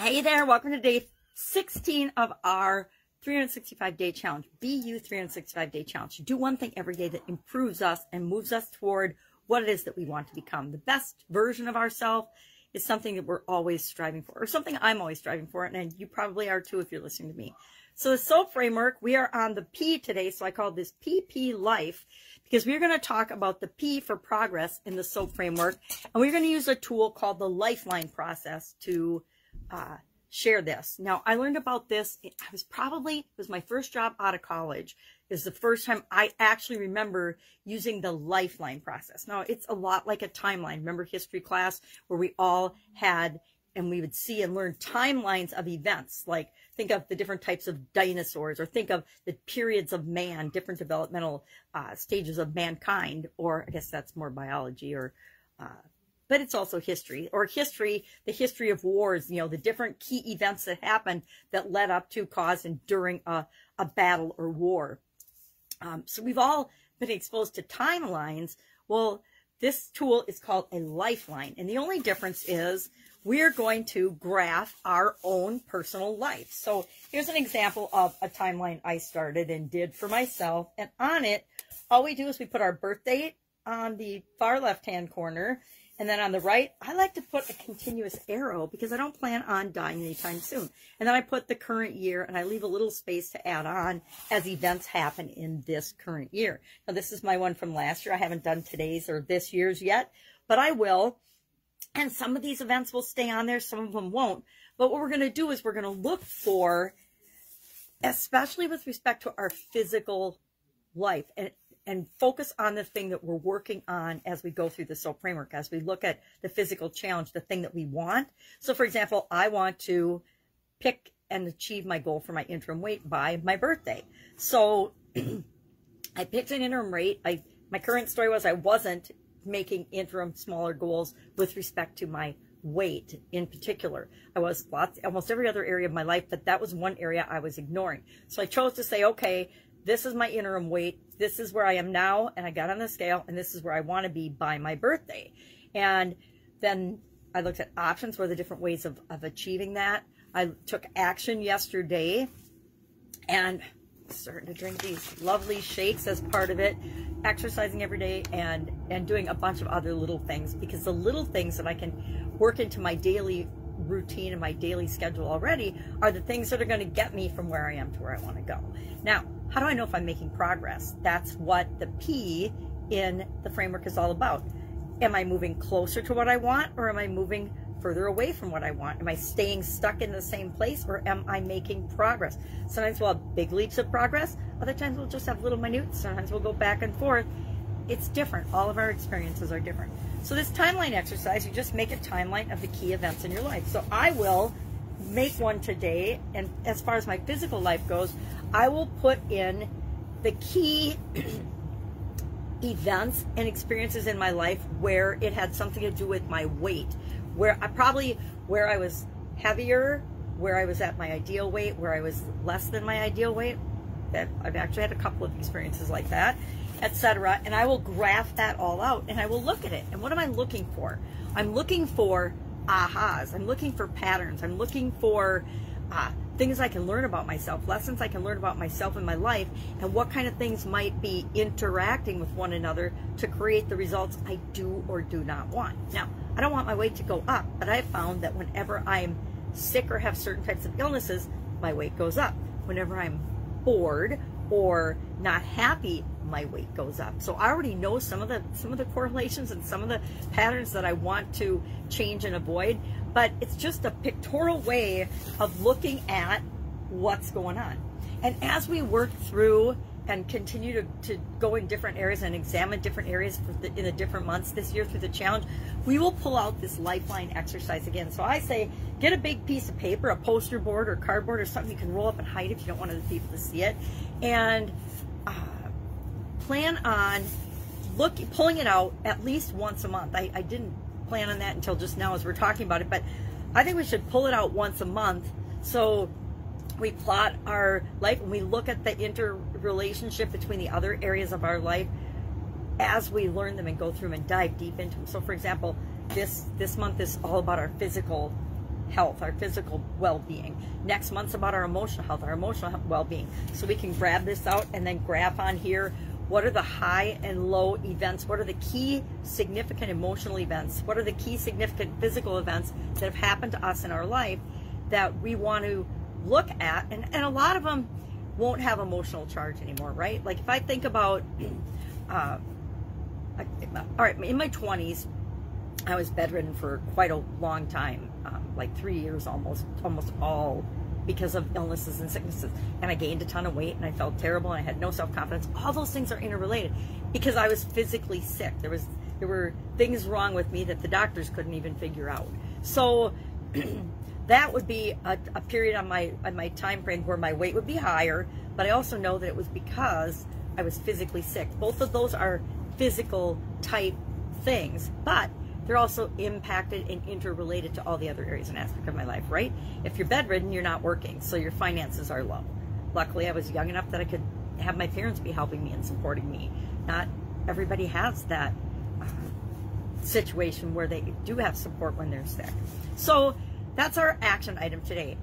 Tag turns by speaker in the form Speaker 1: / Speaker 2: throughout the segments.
Speaker 1: Hey there, welcome to day 16 of our 365 day challenge, Be You 365 day challenge. Do one thing every day that improves us and moves us toward what it is that we want to become. The best version of ourselves is something that we're always striving for, or something I'm always striving for, and you probably are too if you're listening to me. So the SOAP framework, we are on the P today, so I call this PP Life because we're going to talk about the P for progress in the SOAP framework, and we're going to use a tool called the Lifeline process to uh, share this. Now, I learned about this, I was probably, it was my first job out of college, is the first time I actually remember using the lifeline process. Now, it's a lot like a timeline. Remember history class where we all had, and we would see and learn timelines of events, like think of the different types of dinosaurs, or think of the periods of man, different developmental uh, stages of mankind, or I guess that's more biology or uh, but it's also history or history, the history of wars, you know, the different key events that happened that led up to, cause, and during a, a battle or war. Um, so we've all been exposed to timelines. Well, this tool is called a lifeline. And the only difference is we're going to graph our own personal life. So here's an example of a timeline I started and did for myself. And on it, all we do is we put our birth date on the far left-hand corner and then on the right, I like to put a continuous arrow because I don't plan on dying anytime soon. And then I put the current year and I leave a little space to add on as events happen in this current year. Now, this is my one from last year. I haven't done today's or this year's yet, but I will. And some of these events will stay on there, some of them won't. But what we're going to do is we're going to look for, especially with respect to our physical life, and and focus on the thing that we're working on as we go through the SOAP framework, as we look at the physical challenge, the thing that we want. So, for example, I want to pick and achieve my goal for my interim weight by my birthday. So, I picked an interim rate. I my current story was I wasn't making interim smaller goals with respect to my weight in particular. I was lots, almost every other area of my life, but that was one area I was ignoring. So I chose to say, okay, this is my interim weight. This is where I am now. And I got on the scale and this is where I want to be by my birthday. And then I looked at options, what the different ways of, of achieving that. I took action yesterday and starting to drink these lovely shakes as part of it, exercising every day and, and doing a bunch of other little things because the little things that I can work into my daily routine and my daily schedule already are the things that are going to get me from where I am to where I want to go. Now, how do I know if I'm making progress? That's what the P in the framework is all about. Am I moving closer to what I want or am I moving further away from what I want? Am I staying stuck in the same place or am I making progress? Sometimes we'll have big leaps of progress. Other times we'll just have little minute. Sometimes we'll go back and forth. It's different. All of our experiences are different. So this timeline exercise, you just make a timeline of the key events in your life. So I will make one today. And as far as my physical life goes, I will put in the key events and experiences in my life where it had something to do with my weight, where I probably, where I was heavier, where I was at my ideal weight, where I was less than my ideal weight. That I've actually had a couple of experiences like that, etc. And I will graph that all out and I will look at it. And what am I looking for? I'm looking for ahas. I'm looking for patterns. I'm looking for uh, things I can learn about myself, lessons I can learn about myself and my life, and what kind of things might be interacting with one another to create the results I do or do not want. Now, I don't want my weight to go up, but I have found that whenever I'm sick or have certain types of illnesses, my weight goes up. Whenever I'm bored or not happy, my weight goes up. So I already know some of the some of the correlations and some of the patterns that I want to change and avoid but it's just a pictorial way of looking at what's going on. And as we work through and continue to, to go in different areas and examine different areas the, in the different months this year through the challenge, we will pull out this lifeline exercise again. So I say, get a big piece of paper, a poster board or cardboard or something you can roll up and hide if you don't want other people to see it, and uh, plan on look pulling it out at least once a month. I, I didn't plan on that until just now as we're talking about it, but I think we should pull it out once a month so we plot our life and we look at the interrelationship between the other areas of our life as we learn them and go through them and dive deep into them. So for example, this this month is all about our physical health, our physical well-being. Next month's about our emotional health, our emotional well-being. So we can grab this out and then graph on here what are the high and low events? What are the key significant emotional events? What are the key significant physical events that have happened to us in our life that we want to look at? And, and a lot of them won't have emotional charge anymore, right? Like if I think about, uh, all right, in my 20s, I was bedridden for quite a long time, um, like three years almost, almost all because of illnesses and sicknesses. And I gained a ton of weight and I felt terrible and I had no self-confidence. All those things are interrelated because I was physically sick. There was there were things wrong with me that the doctors couldn't even figure out. So that would be a, a, period on my on my time frame where my weight would be higher, but I also know that it was because I was physically sick. Both of those are physical type things, but they're also impacted and interrelated to all the other areas and aspects of my life, right? If you're bedridden, you're not working, so your finances are low. Luckily, I was young enough that I could have my parents be helping me and supporting me. Not everybody has that uh, situation where they do have support when they're sick. So that's our action item today.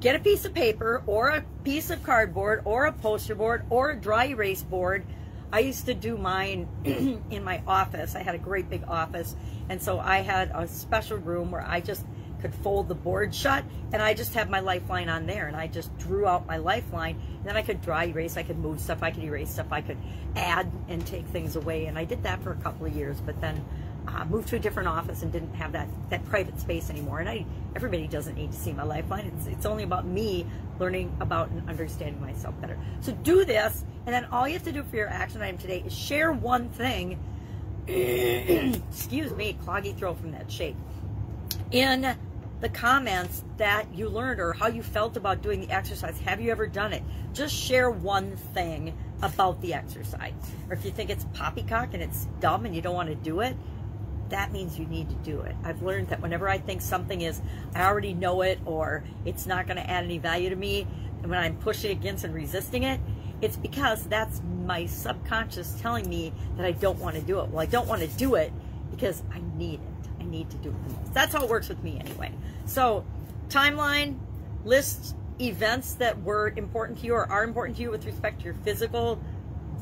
Speaker 1: Get a piece of paper or a piece of cardboard or a poster board or a dry erase board I used to do mine in my office. I had a great big office. And so I had a special room where I just could fold the board shut and I just had my lifeline on there and I just drew out my lifeline and then I could dry erase, I could move stuff, I could erase stuff, I could add and take things away and I did that for a couple of years but then uh, moved to a different office and didn't have that, that private space anymore and I everybody doesn't need to see my lifeline it's, it's only about me learning about and understanding myself better so do this and then all you have to do for your action item today is share one thing. excuse me, cloggy throat from that shake. In the comments that you learned or how you felt about doing the exercise. Have you ever done it? Just share one thing about the exercise. Or if you think it's poppycock and it's dumb and you don't want to do it, that means you need to do it. I've learned that whenever I think something is, I already know it or it's not going to add any value to me, and when I'm pushing against and resisting it, it's because that's my subconscious telling me that I don't want to do it. Well, I don't want to do it because I need it. I need to do it the most. That's how it works with me anyway. So, timeline, list events that were important to you or are important to you with respect to your physical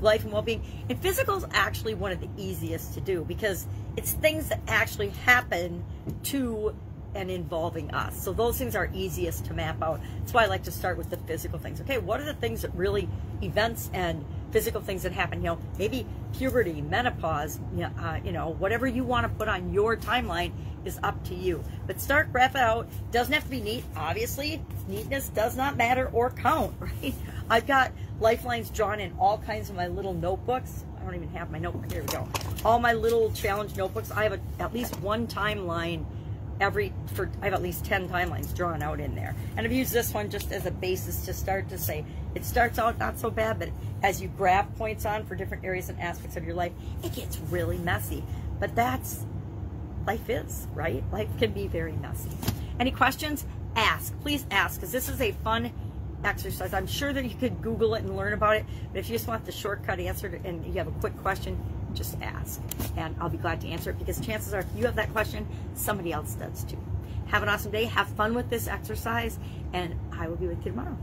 Speaker 1: life and well-being. And physical is actually one of the easiest to do because it's things that actually happen to and involving us. So those things are easiest to map out. That's why I like to start with the physical things. Okay, what are the things that really, events and physical things that happen, you know, maybe puberty, menopause, uh, you know, whatever you want to put on your timeline is up to you. But start graph out. Doesn't have to be neat. Obviously, neatness does not matter or count, right? I've got lifelines drawn in all kinds of my little notebooks. Don't even have my notebook. Here we go. All my little challenge notebooks. I have a, at least one timeline every for I have at least 10 timelines drawn out in there. And I've used this one just as a basis to start to say it starts out not so bad, but as you grab points on for different areas and aspects of your life, it gets really messy. But that's life is, right? Life can be very messy. Any questions? Ask. Please ask, because this is a fun exercise. I'm sure that you could Google it and learn about it, but if you just want the shortcut answer and you have a quick question, just ask. And I'll be glad to answer it because chances are if you have that question, somebody else does too. Have an awesome day. Have fun with this exercise, and I will be with you tomorrow.